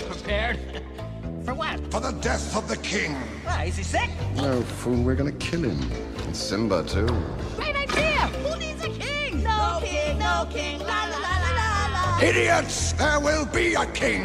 be prepared. For what? For the death of the king. Why, is he sick? No, fool, we're gonna kill him. And Simba, too. Great idea! Who needs a king? No king, no king, la la la la la la. Idiots! There will be a king!